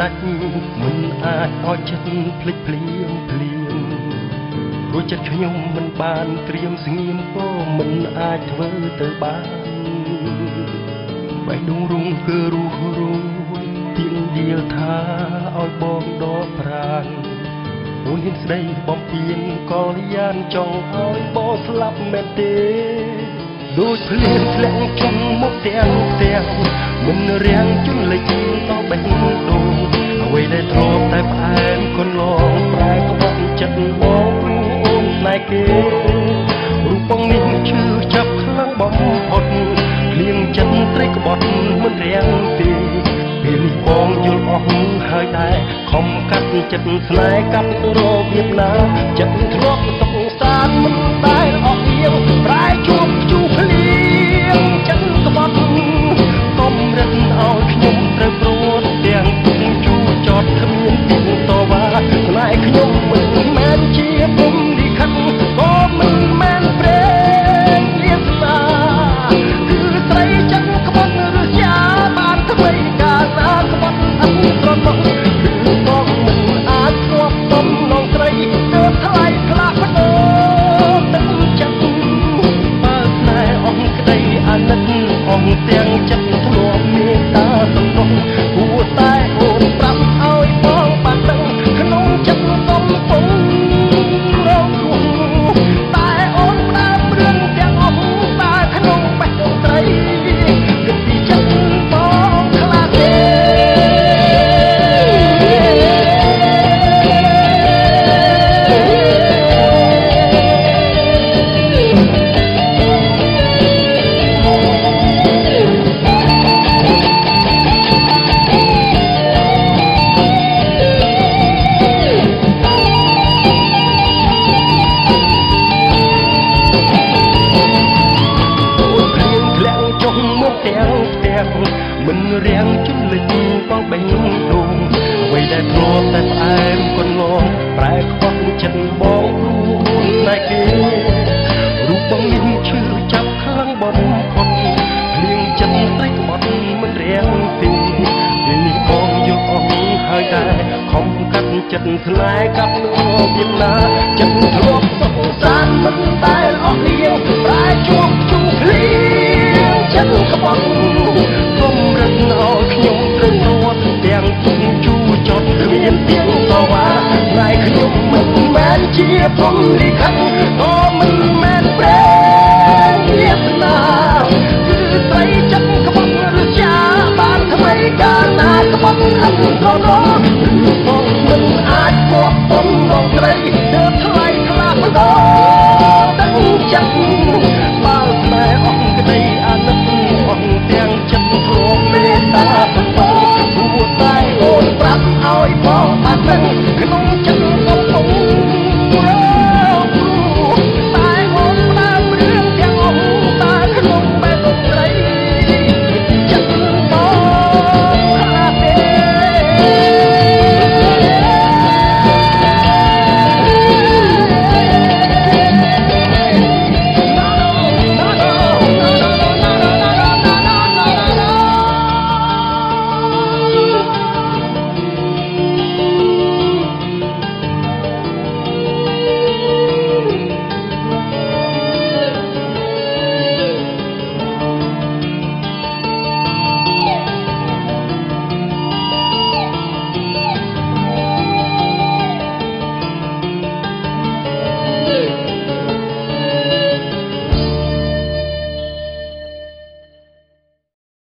ចិត្តឲ្យដាច់មិនអាចឲ្យចិត្តភ្លេចភ្លៀងភ្លៀងព្រោះចិត្តខ្ញុំមិនបានត្រៀមស្ងៀមក៏មិនអាចធ្វើទៅបានបេះដូងរុងគឺរស់រួយទៀងដៀលថាឲ្យបងដកប្រាណអូនហ៊ានស្ដីបំពេញកលយានចង់ឲ្យបងស្លាប់មែនទេដូចភ្លៀងធ្លាក់ជុំមុខទាំងទាំងមិនរាំងជន់លេចតបេះដូងអ្វីដែលធ្លាប់ តែផ្អែមកូនឡងប្រែក្បត់ចិត្តបងព្រោះអូនស្នេហ៍គេរូបបងនេះឈឺចាប់ខ្លាំងបំផុតភ្លៀងចិត្តត្រីក្បត់មិនរាំងទេពេលនេះបងយល់អស់ហើយដែរខំកាត់ចិត្តស្នេហ៍កាត់របៀបណាចិត្តធ្លាប់សងសានមិនដែលអស់ៀងប្រែជួបជួភ្លៀង បា មិនរាំងជន់លិចបងបេះដូងអ្វីដែលធ្លាប់តែផ្អែមកូនងប្រែខ្វះចិត្តបងគ្រូណែគេរូបបងនេះឈឺចាប់ខ្លាំងបំផុតភ្លៀងចិត្តត្រីក្បត់មិនរាំងទេពេលនេះបងយល់អស់ហើយដែរខំកាត់ចិត្តស្នេហ៍កាត់របៀបណាចិត្តធ្លាប់សងសានមិនដែល ភូមិលិខិតក៏មិនមែនព្រះវាសនាគឺស្រីចិត្តក្បត់ឬជាបានថ្មីកាលណាក្បត់អត់ក៏នោះបងមិនអាចពពំរកត្រីទើបថ្លៃខ្លះម្ដង